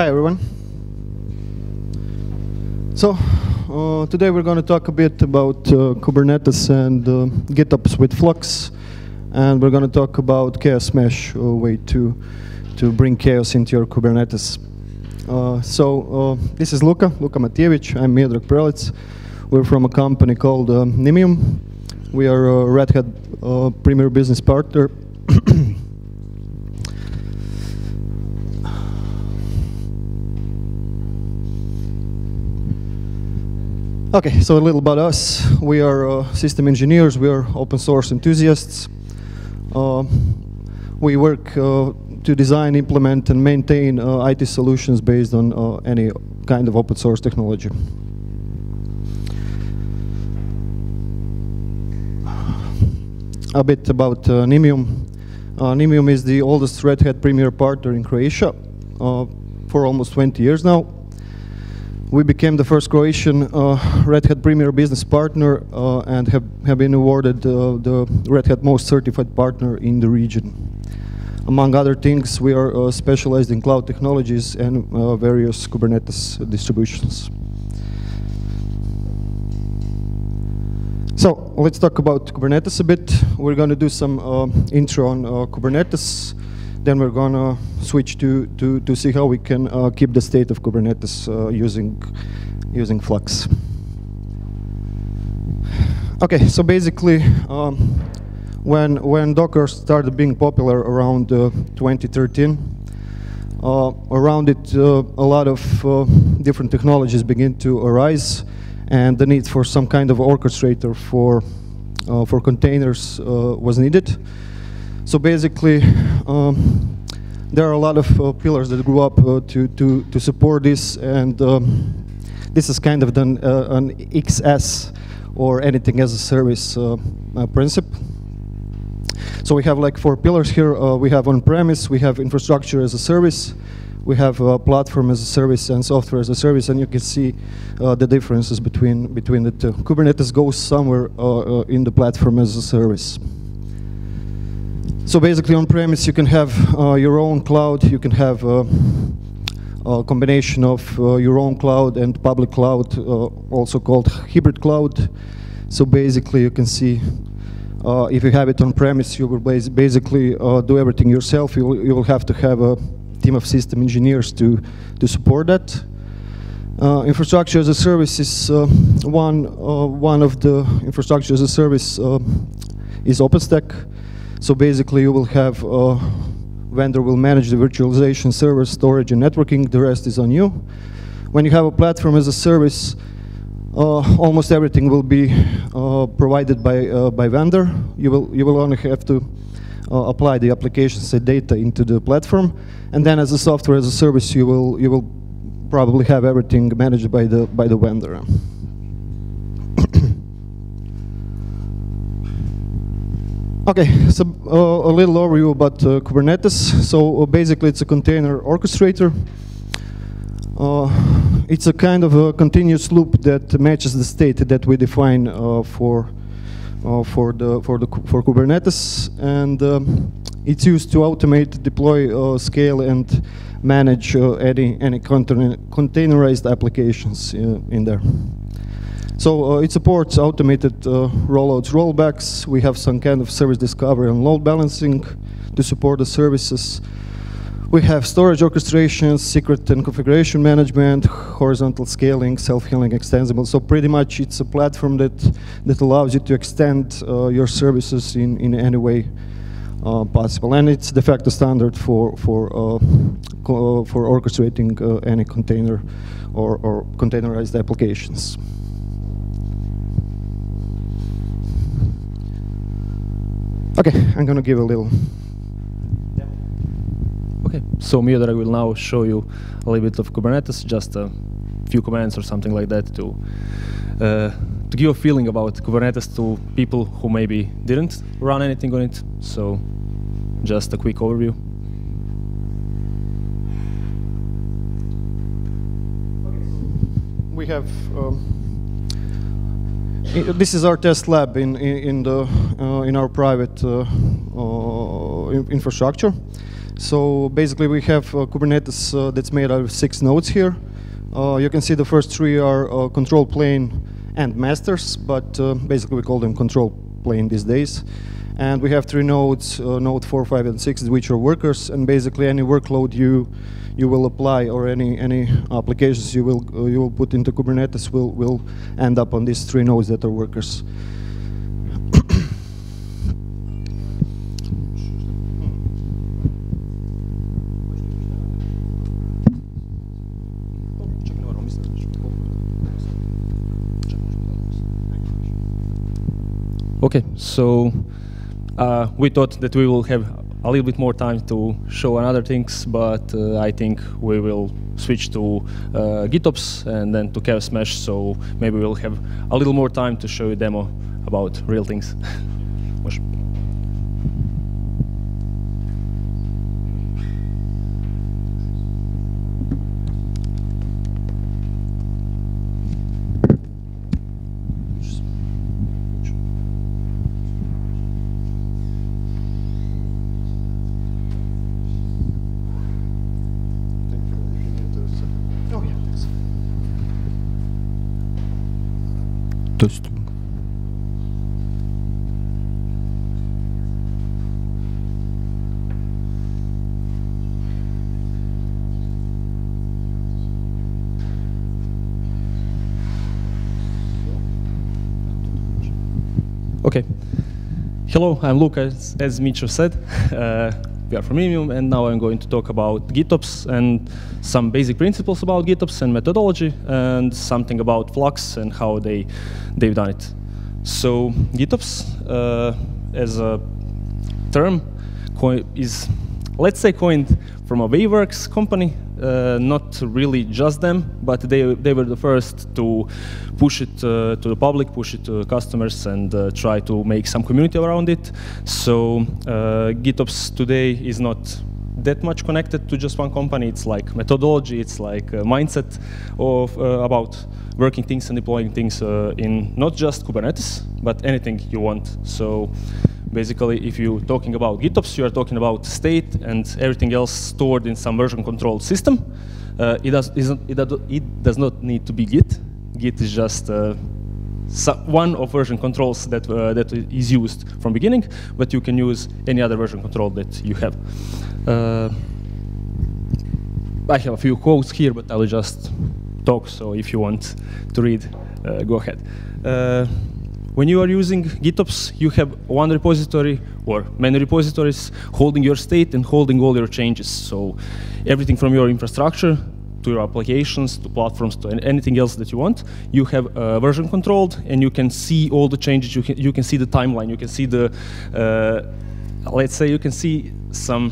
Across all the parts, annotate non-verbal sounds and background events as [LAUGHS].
Hi, everyone. So, uh, today we're going to talk a bit about uh, Kubernetes and uh, GitOps with Flux, and we're going to talk about Chaos Mesh, a way to, to bring chaos into your Kubernetes. Uh, so, uh, this is Luka, Luka Matijević, I'm Miodrag Prelec. We're from a company called uh, Nimium. We are Red Hat premier business partner. [CLEARS THROAT] Okay, so a little about us. We are uh, system engineers, we are open source enthusiasts. Uh, we work uh, to design, implement, and maintain uh, IT solutions based on uh, any kind of open source technology. A bit about uh, Nimium. Nimium is the oldest Red Hat Premier partner in Croatia for almost 20 years now. We became the first Croatian uh, Red Hat Premier Business Partner uh, and have, have been awarded uh, the Red Hat Most Certified Partner in the region. Among other things, we are uh, specialized in cloud technologies and uh, various Kubernetes distributions. So let's talk about Kubernetes a bit. We're going to do some uh, intro on Kubernetes then we're gonna switch to, to, to see how we can uh, keep the state of Kubernetes uh, using, using Flux. Okay, so basically, um, when, when Docker started being popular around uh, 2013, uh, around it uh, a lot of uh, different technologies begin to arise and the need for some kind of orchestrator for, for containers was needed. So basically, um, there are a lot of uh, pillars that grew up uh, to, to, to support this, and um, this is kind of done, uh, an XS or anything as a service uh, uh, principle. So we have like four pillars here. Uh, we have on-premise, we have infrastructure as a service, we have platform as a service and software as a service, and you can see uh, the differences between between the two. Kubernetes goes somewhere uh, in the platform as a service. So basically on-premise you can have uh, your own cloud, you can have uh, a combination of uh, your own cloud and public cloud, uh, also called hybrid cloud. So basically you can see uh, if you have it on-premise, you will bas basically uh, do everything yourself. You will, you will have to have a team of system engineers to, to support that. infrastructure as a service is one, one of the infrastructure as a service is OpenStack. So basically you will have a vendor will manage the virtualization, server, storage, and networking. The rest is on you. When you have a platform as a service, uh, almost everything will be uh, provided by uh, by vendor. You will you will only have to uh, apply the applications and data into the platform, and then as a software as a service, you will you will probably have everything managed by the by the vendor. Okay, so uh, a little overview about uh, Kubernetes. So uh, basically it's a container orchestrator. Uh, it's a kind of a continuous loop that matches the state that we define uh, for uh, for the for the for Kubernetes, and it's used to automate, deploy, scale, and manage any any containerized applications in there. So uh, it supports automated uh, rollouts, rollbacks. We have some kind of service discovery and load balancing to support the services. We have storage orchestration, secret and configuration management, horizontal scaling, self-healing, extensible. So pretty much it's a platform that, that allows you to extend uh, your services in, in any way uh, possible. And it's de facto standard for, for, uh, for orchestrating uh, any container or, or containerized applications. Okay, I'm gonna give a little. Okay, so Miodrag will now show you a little bit of Kubernetes, just a few commands or something like that to uh, to give a feeling about Kubernetes to people who maybe didn't run anything on it. So just a quick overview. Okay. We have um, this is our test lab in in, the uh, in our private uh, uh infrastructure. So basically we have uh, Kubernetes uh, that's made out of six nodes here. Uh, you can see the first three are control plane and masters, but basically we call them control plane these days. And we have three nodes, uh, node 4, 5, and 6, which are workers, and basically any workload you you will apply or any any applications you will uh, you will put into Kubernetes will will end up on these three nodes that are workers. Okay, so uh, we thought that we will have a little bit more time to show another things, but uh, I think we will switch to uh, GitOps and then to Chaos Mesh, so maybe we'll have a little more time to show a demo about real things. [LAUGHS] Testing. Okay. Hello, I'm Lucas, as Mitcho said. [LAUGHS] Uh, from Imium, and now I'm going to talk about GitOps and some basic principles about GitOps and methodology, and something about Flux and how they, they've done it. So GitOps, uh, as a term, is, let's say, coined from a Weaveworks company not really just them, but they, they were the first to push it uh, to the public, push it to customers, and uh, try to make some community around it. So uh, GitOps today is not that much connected to just one company. It's like methodology, it's like a mindset of uh, about working things and deploying things uh, in not just Kubernetes, but anything you want. So basically, if you're talking about GitOps, you are talking about state and everything else stored in some version control system. Uh, it, does, it, does not need to be Git. Git is just uh, one of version controls that, uh, that is used from beginning, but you can use any other version control that you have. Uh, I have a few quotes here, but I will just talk, so if you want to read, uh, go ahead. When you are using GitOps, you have one repository or many repositories holding your state and holding all your changes. So everything from your infrastructure to your applications, to platforms, to anything else that you want, you have uh, version controlled, and you can see all the changes. You can, you can see the timeline. You can see the, uh, let's say, you can see some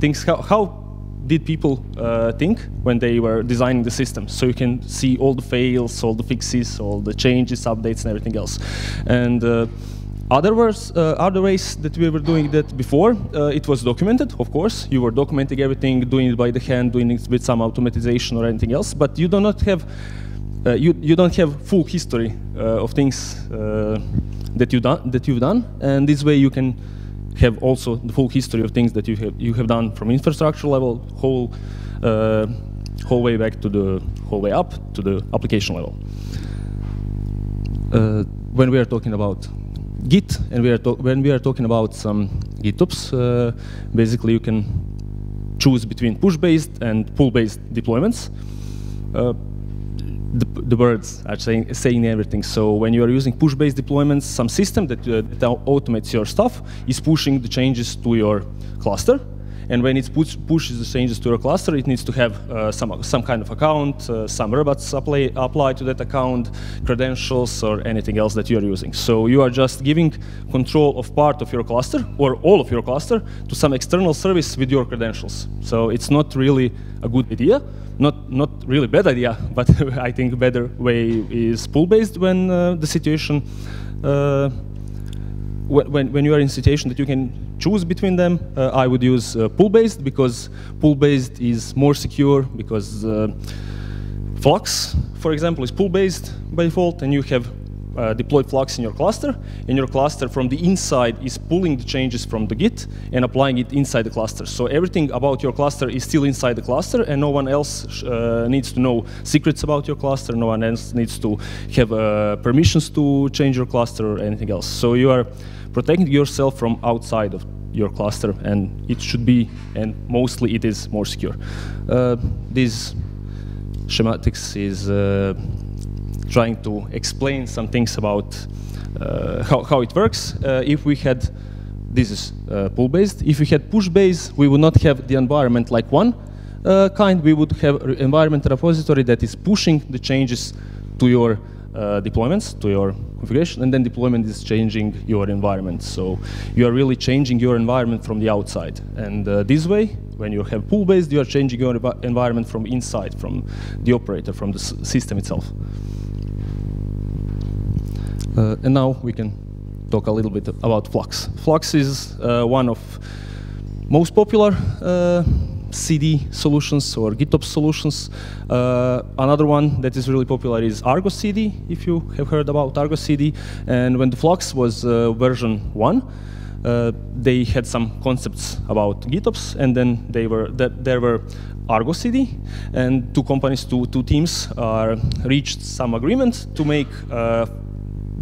things how, how did people uh, think when they were designing the system. So you can see all the fails, all the fixes, all the changes, updates, and everything else. And uh, other, ways, uh, other ways that we were doing that before, uh, it was documented, of course. You were documenting everything, doing it by the hand, doing it with some automatization or anything else, but you do not have uh, you, you don't have full history uh, of things that, you done, that you've done, and this way you can have also the full history of things that you have you have done from infrastructure level whole uh, whole way back to the whole way up to the application level. Uh, when we are talking about Git and we are when we are talking about some GitOps, uh, basically you can choose between push-based and pull-based deployments. The, the birds are saying, saying everything. So when you are using push-based deployments, some system that, uh, that automates your stuff is pushing the changes to your cluster. And when it push, pushes the changes to your cluster, it needs to have uh, some, some kind of account, uh, some robots apply, apply to that account, credentials, or anything else that you're using. So you are just giving control of part of your cluster, or all of your cluster, to some external service with your credentials. So it's not really a good idea, not not really bad idea, [LAUGHS] but I think better way is pull-based when uh, the situation uh, when when you are in a situation that you can choose between them. Uh, I would use uh, pull-based because pull-based is more secure because uh, Flux, for example, is pull-based by default, and you have uh, deploy Flux in your cluster, and your cluster from the inside is pulling the changes from the Git and applying it inside the cluster. So everything about your cluster is still inside the cluster, and no one else uh, needs to know secrets about your cluster. No one else needs to have uh, permissions to change your cluster or anything else. So you are protecting yourself from outside of your cluster, and it should be, and mostly it is more secure. Uh, this schematics is uh, trying to explain some things about uh, how, how it works. Uh, if we had, this is uh, pull-based, if we had push-based, we would not have the environment like one uh, kind, we would have environment repository that is pushing the changes to your deployments, to your configuration, and then deployment is changing your environment. So you are really changing your environment from the outside. And uh, this way, when you have pull-based, you are changing your environment from inside, from the operator, from the system itself. Uh, and now we can talk a little bit about Flux. Flux is uh, one of most popular uh, CD solutions or GitOps solutions. Uh, another one that is really popular is Argo CD, if you have heard about Argo CD. And when the Flux was uh, version 1, uh, they had some concepts about GitOps, and then they were that there were Argo CD, and two companies, two, two teams reached some agreement to make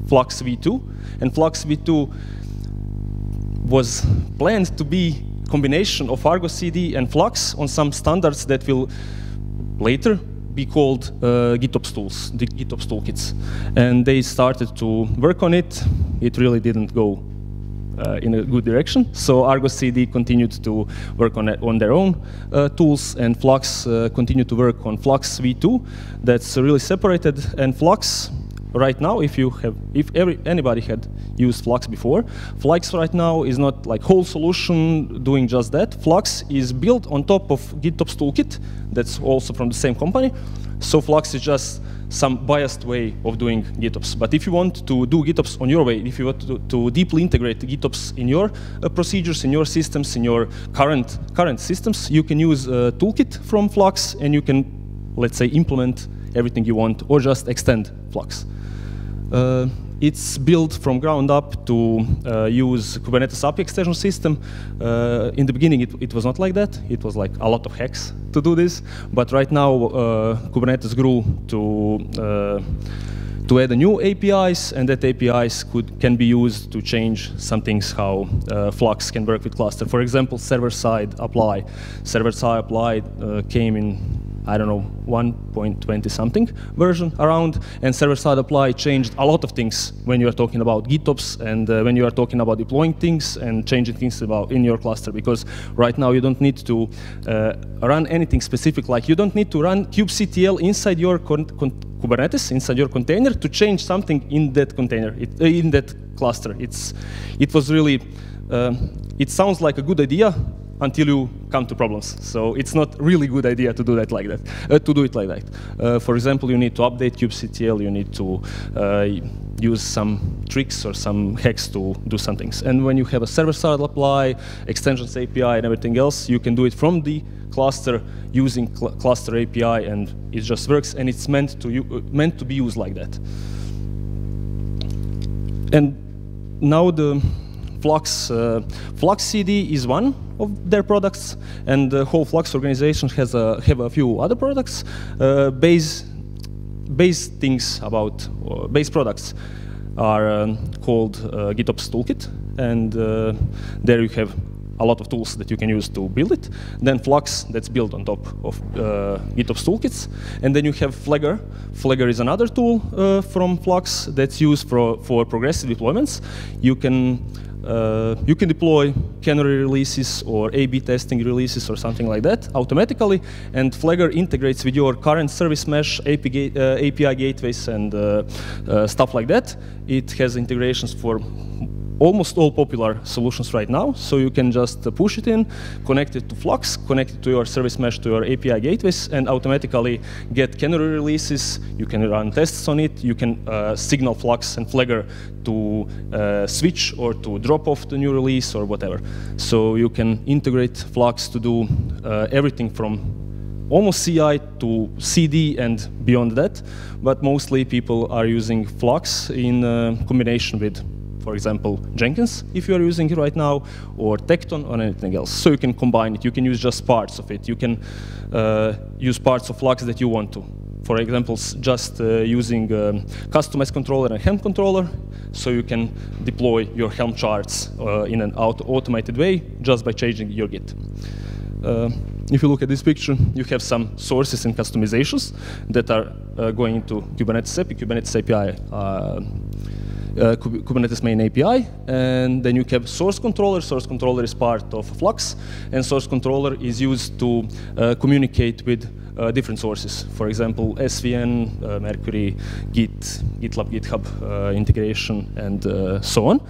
Flux v2. And Flux v2 was planned to be combination of Argo CD and Flux on some standards that will later be called uh, GitOps tools, the GitOps toolkits. And they started to work on it. It really didn't go uh, in a good direction. So Argo CD continued to work on, on their own uh, tools, and Flux uh, continued to work on Flux v2. That's really separated, and Flux right now, if you have, if every, anybody had used Flux before, Flux right now is not like whole solution doing just that. Flux is built on top of GitOps toolkit, that's also from the same company. So Flux is just some biased way of doing GitOps. But if you want to do GitOps on your way, if you want to, to deeply integrate GitOps in your uh, procedures, in your systems, in your current current systems, you can use a toolkit from Flux, and you can, let's say, implement everything you want, or just extend Flux. Uh, it's built from ground up to uh, use Kubernetes API extension system. Uh, in the beginning, it, it, was not like that. It was like a lot of hacks to do this. But right now, uh, Kubernetes grew to uh, to add new APIs, and that APIs could can be used to change some things how uh, Flux can work with cluster. For example, server-side apply. Server-side apply came in I don't know, 1.20 something version around, and server-side apply changed a lot of things when you are talking about GitOps and uh, when you are talking about deploying things and changing things about in your cluster, because right now you don't need to uh, run anything specific, like you don't need to run kubectl inside your Kubernetes, inside your container to change something in that container, it, uh, in that cluster. It's, it was really, uh, it sounds like a good idea, until you come to problems. So it's not really good idea to do that like that, uh, to do it like that. Uh, for example, you need to update kubectl, you need to uh, use some tricks or some hacks to do some things. And when you have a server-side apply, extensions API, and everything else, you can do it from the cluster using cl cluster API, and it just works, and it's meant to, uh, meant to be used like that. And now the Flux, uh, Flux CD is one of their products, and the whole Flux organization has a, have a few other products. Uh, base, base things about uh, base products are um, called uh, GitOps Toolkit, and uh, there you have a lot of tools that you can use to build it. Then Flux, that's built on top of uh, GitOps toolkits. And then you have Flagger. Flagger is another tool uh, from Flux that's used for, for progressive deployments. You can uh, you can deploy canary releases or A-B testing releases or something like that automatically, and Flagger integrates with your current service mesh, API, uh, API gateways, and uh, uh, stuff like that. It has integrations for almost all popular solutions right now. So you can just push it in, connect it to Flux, connect it to your service mesh, to your API gateways, and automatically get canary releases. You can run tests on it. You can uh, signal Flux and Flagger to uh, switch or to drop off the new release or whatever. So you can integrate Flux to do uh, everything from almost CI to CD and beyond that, but mostly people are using Flux in uh, combination with, for example, Jenkins, if you are using it right now, or Tekton, or anything else. So you can combine it. You can use just parts of it. You can uh, use parts of Flux that you want to. For example, just uh, using um, customized controller and Helm controller, so you can deploy your Helm charts uh, in an auto automated way just by changing your Git. Uh, if you look at this picture, you have some sources and customizations that are uh, going into Kubernetes API, Kubernetes API, uh, uh, Kubernetes main API, and then you have source controller. Source controller is part of Flux, and source controller is used to uh, communicate with uh, different sources. For example, SVN, uh, Mercury, Git, GitLab, GitHub uh, integration, and so on.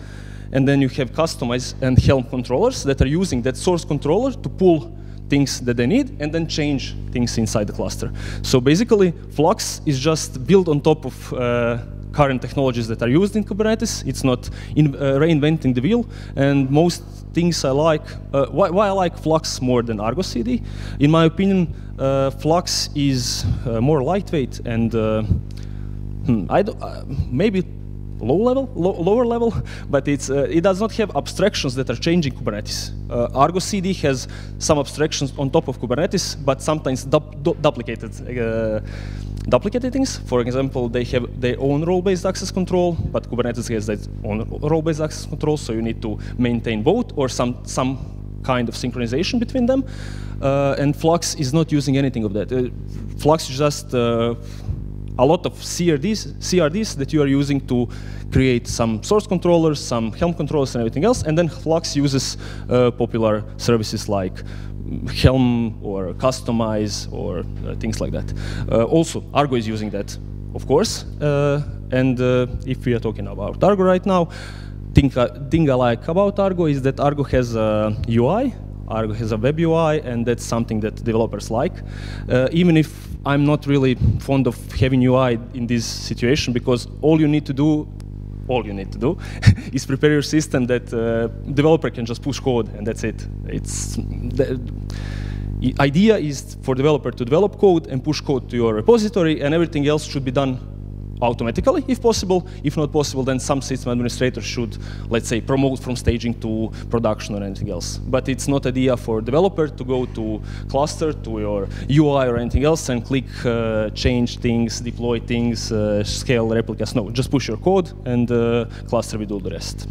And then you have customized and Helm controllers that are using that source controller to pull things that they need and then change things inside the cluster. So basically, Flux is just built on top of uh, current technologies that are used in Kubernetes. It's not in, uh, reinventing the wheel. And most things I like, uh, why, why, I like Flux more than Argo CD, in my opinion, uh, Flux is uh, more lightweight and uh, hmm, I maybe low level, lower level, [LAUGHS] but it's, uh, it does not have abstractions that are changing Kubernetes. Uh, Argo CD has some abstractions on top of Kubernetes, but sometimes du du duplicated, uh, duplicated things. For example, they have their own role-based access control, but Kubernetes has its own role-based access control, so you need to maintain both or some, some kind of synchronization between them. Uh, and Flux is not using anything of that. Uh, Flux is just uh, a lot of CRDs, CRDs that you are using to create some source controllers, some Helm controllers, and everything else. And then Flux uses uh, popular services like Helm or Kustomize or uh, things like that. Uh, also, Argo is using that, of course. Uh, and if we are talking about Argo right now, thing, thing I like about Argo is that Argo has a UI Argo has a web UI, and that's something that developers like. Uh, even if I'm not really fond of having UI in this situation, because all you need to do all you need to do [LAUGHS] is prepare your system that uh, developer can just push code and that's it. It's the idea is for developer to develop code and push code to your repository and everything else should be done automatically, if possible. If not possible, then some system administrator should, let's say, promote from staging to production or anything else. But it's not idea for developer to go to cluster, to your UI or anything else and click uh, change things, deploy things, uh, scale replicas. No, just push your code and uh, cluster will do the rest.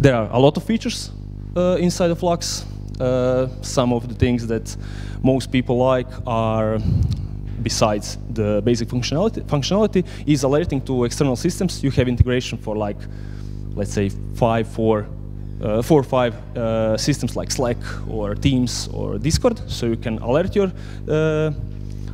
There are a lot of features uh, inside of Flux. Uh, some of the things that most people like are besides the basic functionality, functionality is alerting to external systems. You have integration for like, let's say, five, four, uh, four or five uh, systems like Slack or Teams or Discord. So you can alert your uh,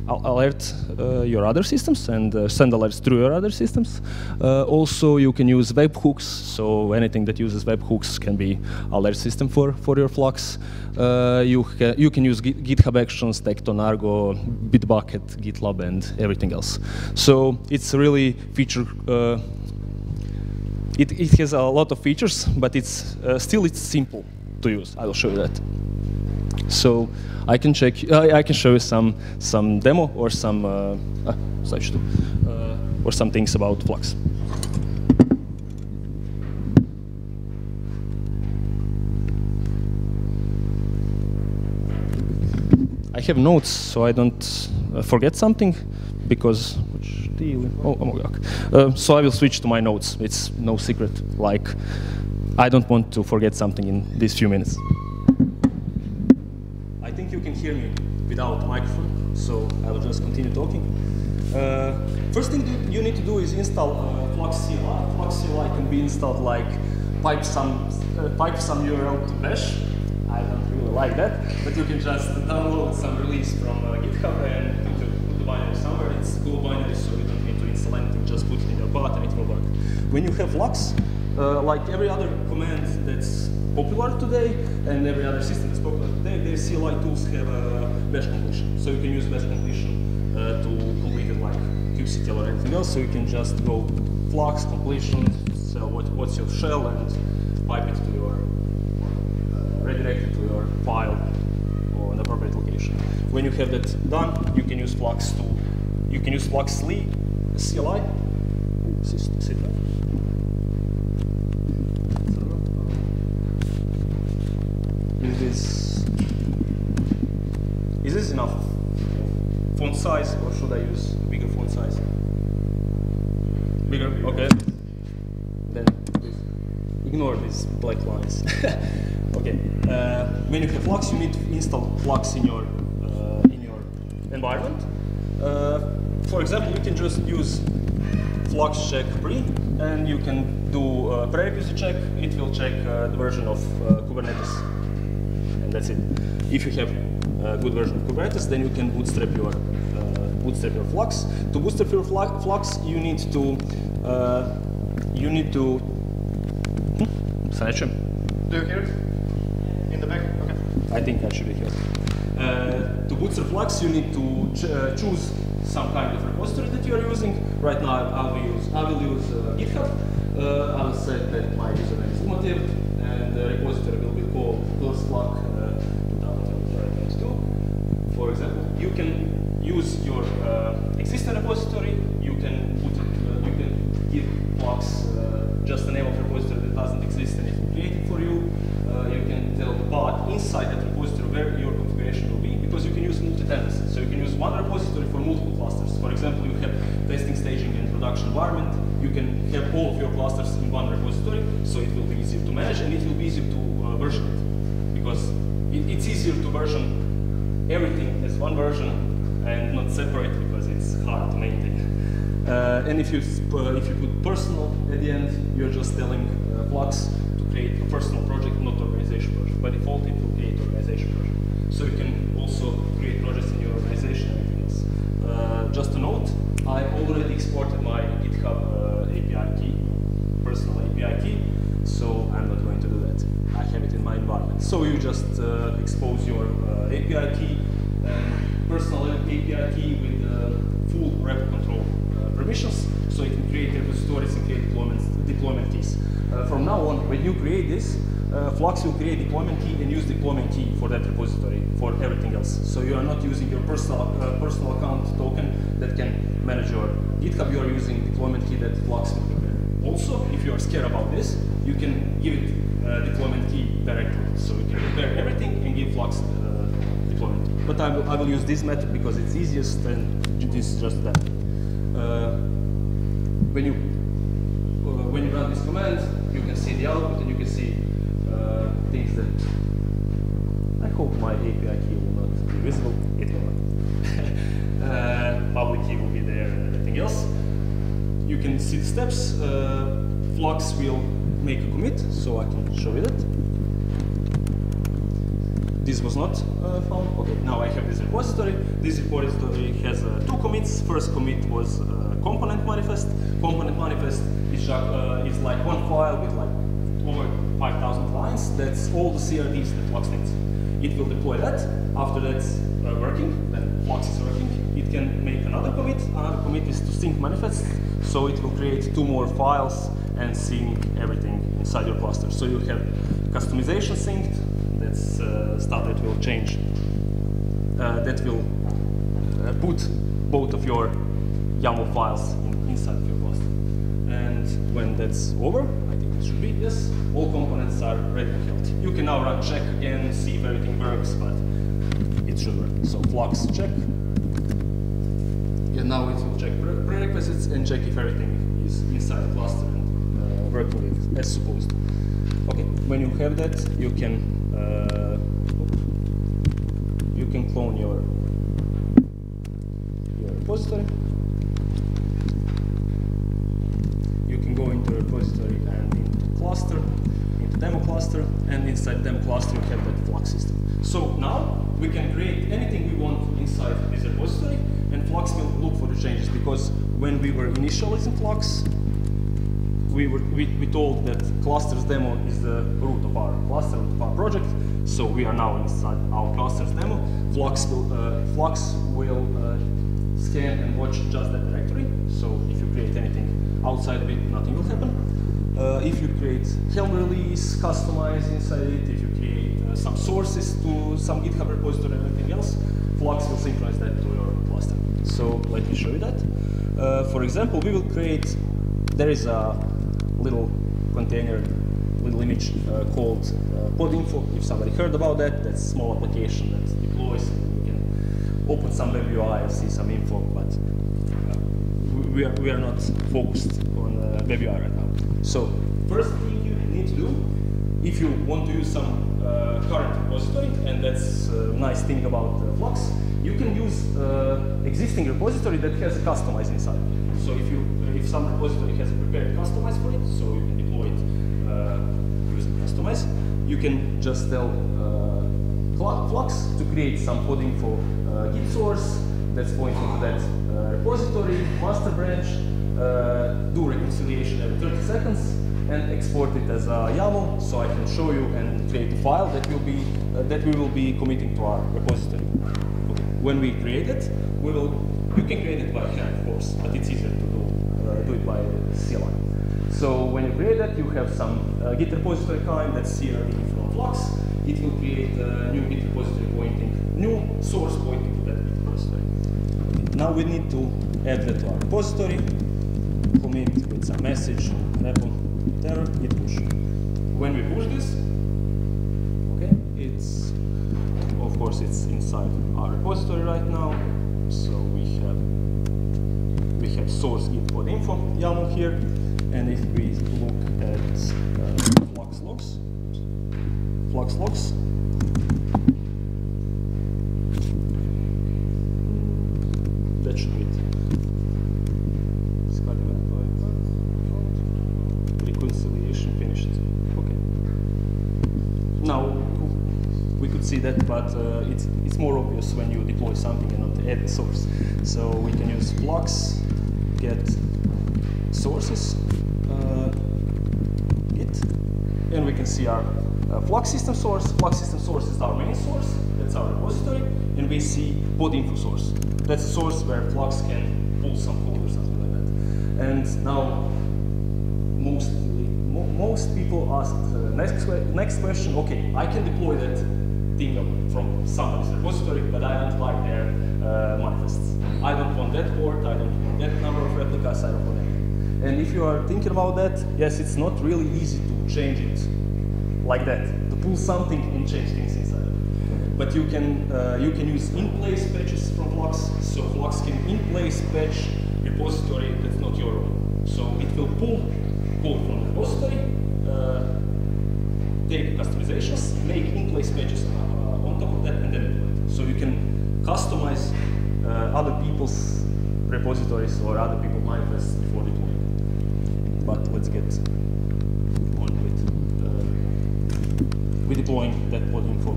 alert uh, your other systems and uh, send alerts through your other systems. Uh, also, you can use webhooks, so anything that uses webhooks can be alert system for, for your Flux. Uh, you, you can use GitHub Actions, Tekton, Argo, Bitbucket, GitLab, and everything else. So it's really feature uh, it, it, has a lot of features, but it's uh, still it's simple to use. I will show you that. So I can check. Uh, I can show you some some demo or some uh, ah, uh, or some things about Flux. I have notes so I don't uh, forget something because oh, oh my god. Uh, so I will switch to my notes. It's no secret. Like I don't want to forget something in these few minutes hear me without microphone, so I will just continue talking. Uh, first thing you need to do is install uh, Flux CLI. Flux CLI can be installed like pipe some uh, pipe some URL to Bash. I don't really like that, but you can just download some release from uh, GitHub and put, the binary somewhere. It's cool binary, so you don't need to install anything. Just put it in your path and it will work. When you have Flux, uh, like every other command that's popular today and every other system that's popular CLI tools have a bash completion. So you can use bash completion uh, to complete it like kubectl or anything else. So you can just go flux completion, so what, what's your shell and pipe it to your, uh, redirect it to your file or an appropriate location. when you have that done, you can use Flux to, you can use Flux CLI, sit font size or should I use a bigger font size? Bigger, okay. Then please ignore these black lines. [LAUGHS] okay. Uh, when you have Flux, you need to install Flux in your uh, in your environment. Uh, for example, you can just use Flux check pre, and you can do a prerequisite check. It will check uh, the version of uh, Kubernetes, and that's it. If you have a good version of Kubernetes, then you can bootstrap your uh, bootstrap your Flux. To bootstrap your Flux, you need to uh, you need to. Hmm? Srećem. Do you hear it? In the back? Okay. I think I should be here. Uh, to bootstrap Flux, you need to ch uh, choose some kind of repository that you are using. Right now, I will use I will use uh, GitHub. Uh, I will say that my username is Umativ, and if you uh, if you put personal at the end, you're just telling uh, Flux to create a personal project, not an organization version. By default, it will Flux will create deployment key and use deployment key for that repository for everything else. So you are not using your personal uh, personal account token that can manage your GitHub. You are using deployment key that Flux will prepare. Also, if you are scared about this, you can give it uh, deployment key directly. So you can prepare everything and give Flux uh, deployment. But I will, I will use this method because it's easiest and it is just that. Uh, when you uh, when you run this command, you can see the output and you can see things that I hope my API key will not be visible. It will not. [LAUGHS] uh, public key will be there and everything else. You can see the steps. Uh, Flux will make a commit, so I can show you that. This was not uh, found. Okay, now I have this repository. This repository has uh, two commits. First commit was uh, component manifest. Component manifest is, uh, is like one file with like over 5,000 lines. That's all the CRDs that Flux needs. It will deploy that. After that's uh, working, then Flux is working. It can make another commit. Another commit is to sync manifest. So it will create two more files and sync everything inside your cluster. So you have customization synced. That's uh, stuff that will change. Uh, that will uh, put both of your YAML files in, inside your cluster. And when that's over, I think it should be, yes, all components are ready held. You can now run check again, see if everything works, but it should work. So flux check. And now it will check prerequisites and check if everything is inside the cluster and uh, working as supposed. Okay, when you have that, you can uh, you can clone your your repository. Cluster, and inside them cluster you have that Flux system. So now we can create anything we want inside this repository, and Flux will look for the changes because when we were initializing Flux, we were we, we told that clusters demo is the root of our cluster of our project. So we are now inside our clusters demo. Flux will uh, Flux will uh, scan and watch just that directory. So if you create anything outside of it, nothing will happen. Uh, if you create Helm release, kustomize inside it, if you create uh, some sources to some GitHub repository and everything else, Flux will synchronize that to your cluster. So let me show you that. Uh, for example, we will create, there is a little container, little image uh, called uh, PodInfo. If somebody heard about that, that's a small application that deploys and you can open some web UI and see some info, but uh, we, are, we are not focused on uh, web UI right. So first thing you need to do, if you want to use some uh, current repository, and that's a nice thing about uh, Flux, you can use uh, existing repository that has a kustomize inside. So if you if some repository has a prepared kustomize for it, so you can deploy it uh, using kustomize, you can just tell uh, Flux to create some coding for uh, Git source that's pointing to that uh, repository, master branch, uh, do reconciliation every 30 seconds, and export it as a YAML so I can show you and create a file that will be uh, that we will be committing to our repository. Okay. When we create it, we will you can create it by hand, of course, but it's easier to do uh, do it by CLI. So when you create that, you have some uh, Git repository kind that's CRD from Flux. It will create a new Git repository pointing, new source pointing to that Git repository. Now we need to add that to our repository, commit with some message, terror git push. When we push this, okay, it's of course it's inside our repository right now. So we have we have source git pod info YAML here, and if we look at uh, flux logs, flux logs. That, but uh, it's, it's more obvious when you deploy something and not add the source. So we can use flux, get sources, uh, git, and we can see our uh, flux system source. Flux system source is our main source, that's our repository, and we see pod info source. That's a source where Flux can pull some code or something like that. And now most, most people ask the next, next question, okay, I can deploy that thing from somebody's repository, but I don't like their uh, manifests. I don't want that port, I don't want that number of replicas, I don't want anything. And if you are thinking about that, yes, it's not really easy to change it like that, to pull something and change things inside of it. But you can, uh, you can use in-place patches from Flux, so Flux can in-place patch repository that's not your own. So it will pull code from the repository, uh, take customizations, make in-place pages other people's repositories or other people's manifests before deploying. But let's get on with uh, with deploying that pod info.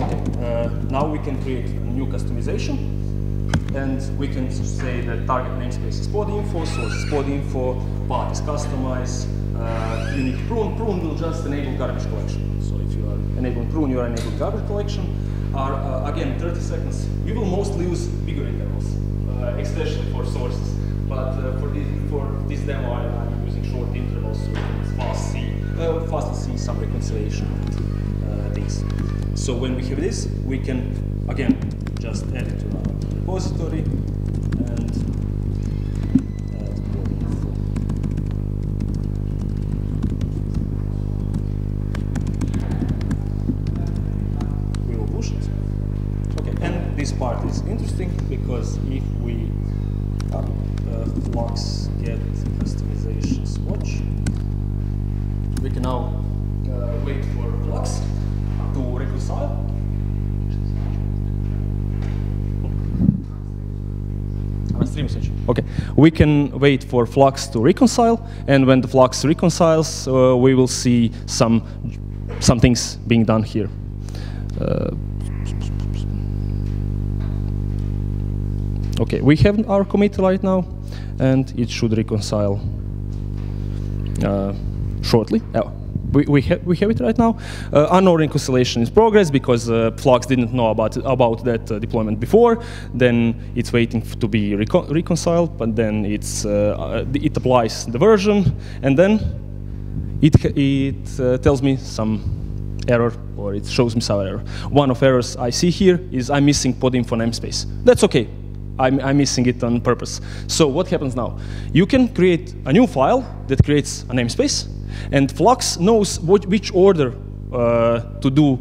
Okay, uh, now we can create a new customization and we can say that target namespace is pod info, source is pod info, path is customized, uh, you need prune. Prune will just enable garbage collection. So if you are enabling prune, you are enabling garbage collection. Are, uh, again, 30 seconds. We will mostly use bigger intervals, uh, especially for sources. But uh, for, this, for this demo, I, am using short intervals so fast see, uh, fast see some reconciliation uh, things. So when we have this, we can, again, just add it to our repository interesting because if we uh, uh, flux get the customization swatch, we can now uh, wait for flux to reconcile. Okay, we can wait for Flux to reconcile, and when the Flux reconciles, uh, we will see some some things being done here. Okay, we have our commit right now, and it should reconcile uh, shortly. Oh we, we, ha we have it right now. Uh, unknown reconciliation is progress because uh, Flux didn't know about, about that uh, deployment before. Then it's waiting to be recon reconciled, but then it's, uh, uh, it applies the version, and then it, it uh, tells me some error or it shows me some error. One of errors I see here is I'm missing pod info namespace. That's okay. I'm, I'm missing it on purpose. So what happens now? You can create a new file that creates a namespace, and Flux knows what, which order uh, to do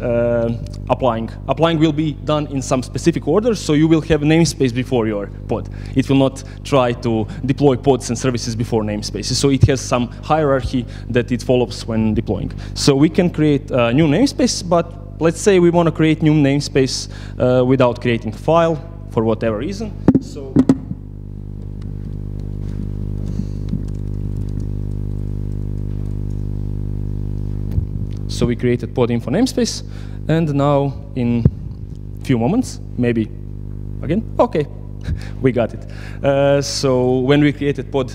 uh, applying. Applying will be done in some specific order, so you will have namespace before your pod. It will not try to deploy pods and services before namespaces. So it has some hierarchy that it follows when deploying. So we can create a new namespace, but let's say we want to create new namespace uh, without creating file for whatever reason. So So we created pod info namespace, and now in few moments, maybe again, okay, [LAUGHS] we got it. Uh, so when we created pod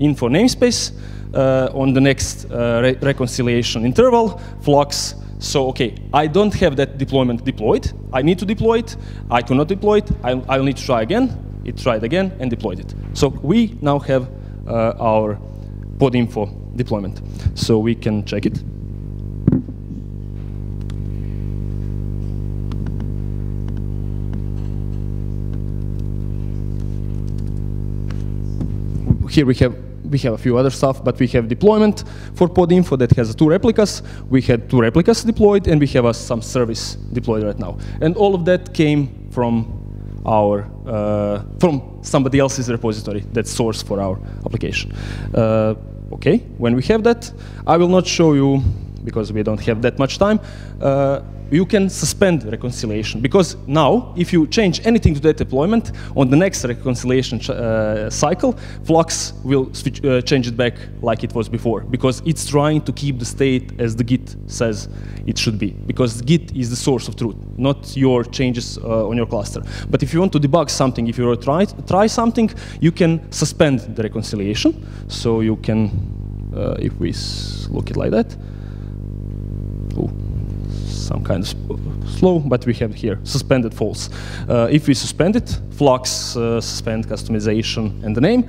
info namespace, uh, on the next uh, re reconciliation interval, Flux, so okay, I don't have that deployment deployed. I need to deploy it. I cannot deploy it. I'll, I'll need to try again. It tried again and deployed it. So we now have uh, our pod info deployment. So we can check it. here we have we have a few other stuff, but we have deployment for pod info that has two replicas. We had two replicas deployed, and we have uh, some service deployed right now. And all of that came from our uh, from somebody else's repository that's source for our application. Uh, okay, when we have that, I will not show you because we don't have that much time. You can suspend reconciliation. Because now if you change anything to that deployment on the next reconciliation uh, cycle flux will switch, uh, change it back like it was before. Because it's trying to keep the state as the git says it should be. Because git is the source of truth not your changes uh, on your cluster. But if you want to debug something if you want to try, try something you can suspend the reconciliation. So you can uh, if we look it like that some kind of slow, but we have here suspended false. Uh, if we suspend it, flux, uh, suspend kustomization, and the name,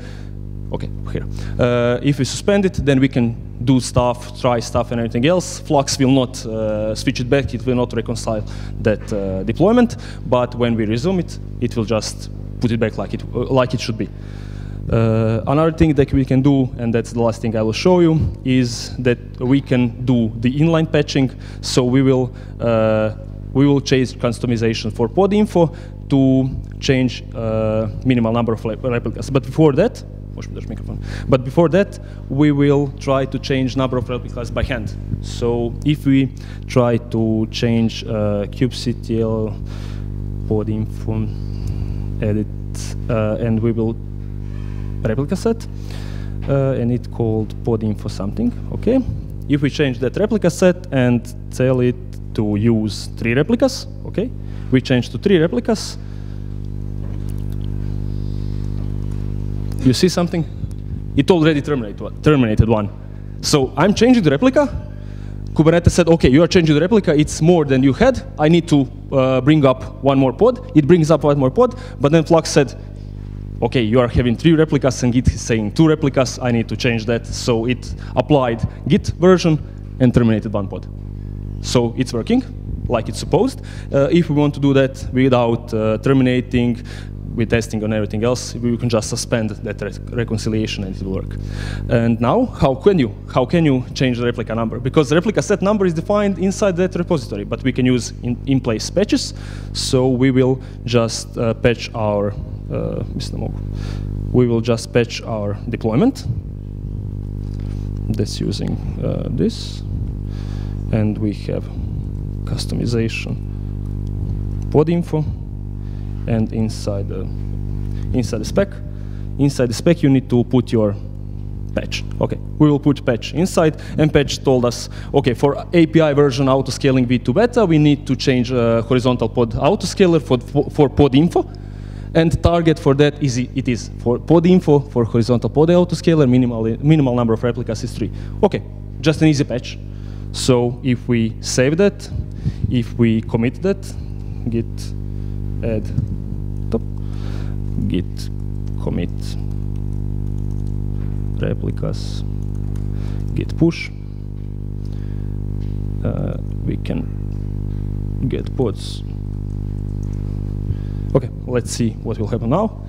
okay, here. Uh, if we suspend it, then we can do stuff, try stuff and everything else. Flux will not uh, switch it back, it will not reconcile that uh, deployment, but when we resume it, it will just put it back like it, like it should be. Uh, another thing that we can do, and that's the last thing I will show you, is that we can do the inline patching. So we will uh, we will change kustomization for pod info to change uh, minimal number of replicas. But before that, but before that, we will try to change number of replicas by hand. So if we try to change uh, kubectl pod info edit, uh, and we will replica set, uh, and it called pod info something, okay? If we change that replica set and tell it to use three replicas, okay? We change to three replicas. You see something? It already terminated, terminated one. So I'm changing the replica. Kubernetes said, okay, you are changing the replica. It's more than you had. I need to uh, bring up one more pod. It brings up one more pod. But then Flux said, okay, you are having three replicas and Git is saying two replicas, I need to change that. So it applied Git version and terminated one pod. So it's working like it's supposed. Uh, if we want to do that without uh, terminating, with testing and everything else, we can just suspend that re reconciliation and it will work. And now, how can you? How can you change the replica number? Because the replica set number is defined inside that repository, but we can use in-place in patches. So we will just uh, patch our uh, we will just patch our deployment. That's using uh, this. And we have kustomization pod info. And inside the, inside the spec, inside the spec, you need to put your patch. Okay, we will put patch inside, and patch told us, okay, for API version autoscaling v2 beta, we need to change uh, horizontal pod autoscaler for, for pod info, and target for that is it is for pod info for horizontal pod autoscaler, minimal minimal number of replicas is three. Okay, just an easy patch. So if we save that, if we commit that, git add top, git commit replicas, git push, uh, we can get pods. Okay, let's see what will happen now.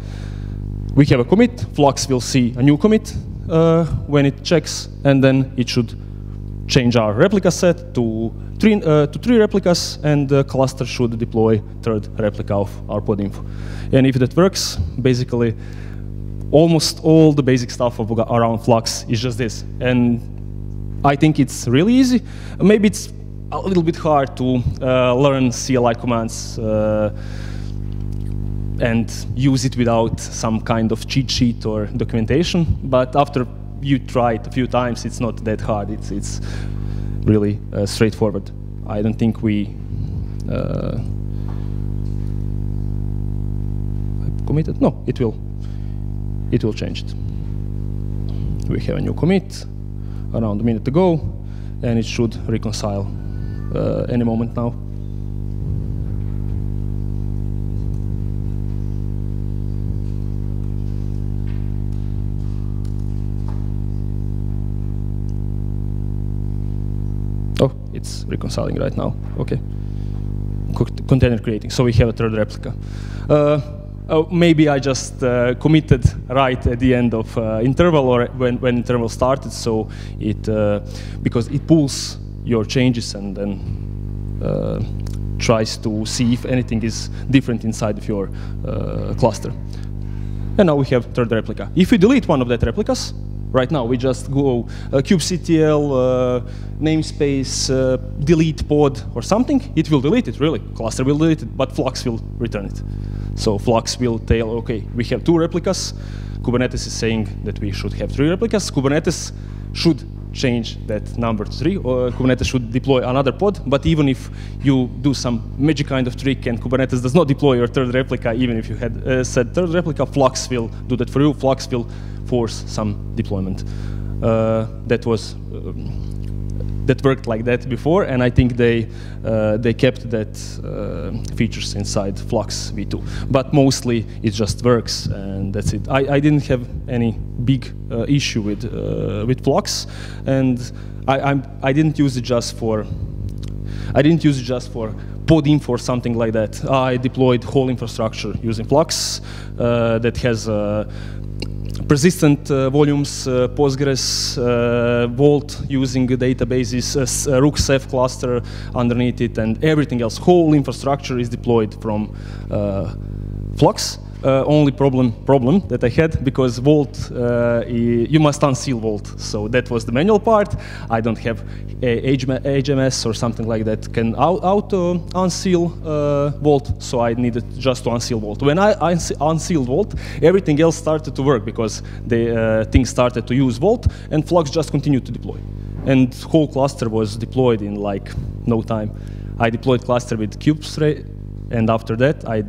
We have a commit, Flux will see a new commit uh, when it checks, and then it should change our replica set to three, uh, to three replicas, and the cluster should deploy third replica of our pod info. And if that works, basically, almost all the basic stuff around Flux is just this. And I think it's really easy. Maybe it's a little bit hard to uh, learn CLI commands uh, and use it without some kind of cheat sheet or documentation. But after you try it a few times, it's not that hard. It's, it's really uh, straightforward. I don't think we uh, committed. No, it will. It will change it. We have a new commit around a minute ago, and it should reconcile uh, any moment now. It's reconciling right now. Okay. Co container creating. So we have a third replica. Uh, oh, maybe I just uh, committed right at the end of uh, interval or when, when interval started. So it uh, because it pulls your changes and then uh, tries to see if anything is different inside of your uh, cluster. And now we have third replica. If we delete one of that replicas, right now. We just go uh, kubectl, uh, namespace, uh, delete pod or something. It will delete it, really. Cluster will delete it, but Flux will return it. So Flux will tell, OK, we have two replicas. Kubernetes is saying that we should have three replicas. Kubernetes should change that number to three, or Kubernetes should deploy another pod, but even if you do some magic kind of trick and Kubernetes does not deploy your third replica, even if you had uh, said third replica, Flux will do that for you. Flux will force some deployment. Uh, that was um, that worked like that before, and I think they uh, they kept that uh, features inside Flux v2. But mostly it just works, and that's it. I, I didn't have any big uh, issue with uh, with Flux, and I I'm, I didn't use it just for I didn't use it just for podinfo or something like that. I deployed whole infrastructure using Flux uh, that has persistent uh, volumes, uh, Postgres, uh, Vault using databases, uh, Rook Ceph cluster underneath it, and everything else. Whole infrastructure is deployed from Flux. Uh, only problem problem that I had because Vault uh, you must unseal Vault, so that was the manual part. I don't have HMS or something like that can auto unseal uh, Vault, so I needed just to unseal Vault. When I unsealed Vault, everything else started to work because the things started to use Vault, and Flux just continued to deploy, and whole cluster was deployed in like no time. I deployed cluster with Kubespray, and after that I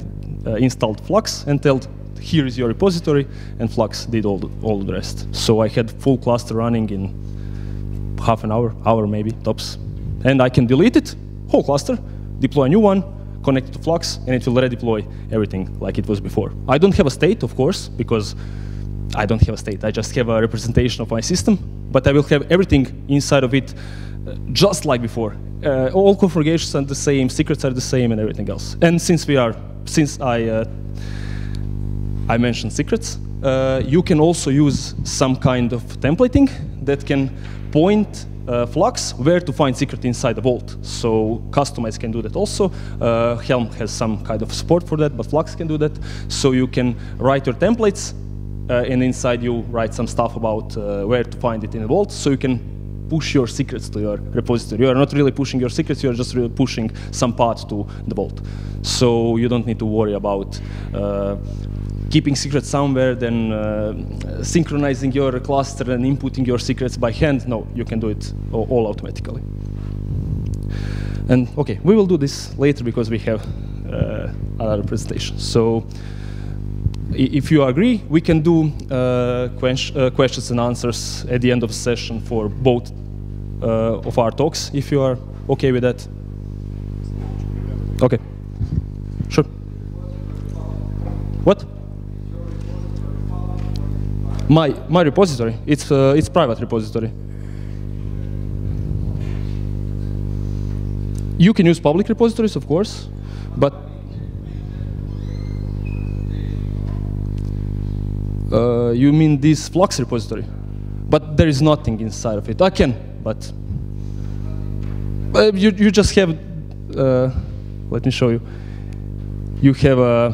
uh, installed Flux and told, here is your repository, and Flux did all the, all the rest. So I had full cluster running in half an hour, hour maybe, tops. And I can delete it, whole cluster, deploy a new one, connect to Flux, and it will redeploy everything like it was before. I don't have a state, of course, because I don't have a state. I just have a representation of my system, but I will have everything inside of it uh, just like before. Uh, all configurations are the same, secrets are the same, and everything else. And since we are since I, uh, I mentioned secrets, uh, you can also use some kind of templating that can point uh, Flux where to find secret inside the vault. So Kustomize can do that also. Uh, Helm has some kind of support for that, but Flux can do that. So you can write your templates, uh, and inside you write some stuff about uh, where to find it in the vault. So you can push your secrets to your repository. You are not really pushing your secrets, you are just really pushing some path to the vault. So you don't need to worry about uh, keeping secrets somewhere, then uh, synchronizing your cluster and inputting your secrets by hand. No, you can do it all, all automatically. And okay, we will do this later because we have uh, another presentation. So if you agree, we can do uh, uh, questions and answers at the end of the session for both uh, of our talks, if you are okay with that. Okay. Sure. What? My my repository. It's uh, it's private repository. you can use public repositories, of course, but uh, you mean this Flux repository, but there is nothing inside of it. I can, but uh, you you just have. Uh, let me show you. You have a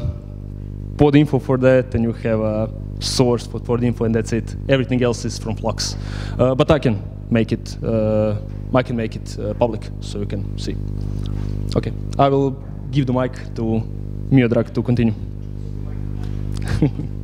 pod info for that, and you have a source for the info, and that's it. Everything else is from Flux, uh, but I can make it. Uh, I can make it uh, public, so you can see. Okay, I will give the mic to Miodrag to continue. [LAUGHS]